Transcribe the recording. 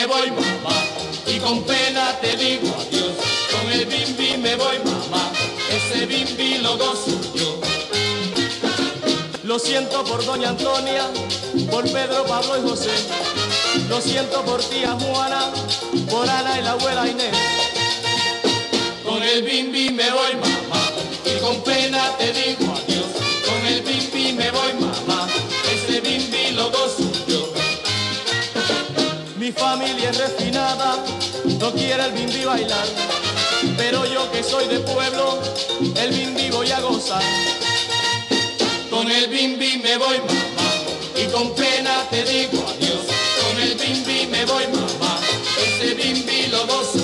me voy, mamá, y con pena te digo adiós. Con el bimbi me voy, mamá, ese bimbi lo gozo yo. Lo siento por doña Antonia, por Pedro, Pablo y José. Lo siento por tía Juana, por Ana y la abuela Inés. Con el bimbi Mi familia es refinada, no quiere el bimbi bailar, pero yo que soy de pueblo, el bimbi voy a gozar. Con el bimbi me voy, mamá, y con pena te digo adiós. Con el bimbi me voy, mamá, ese bimbi lo gozo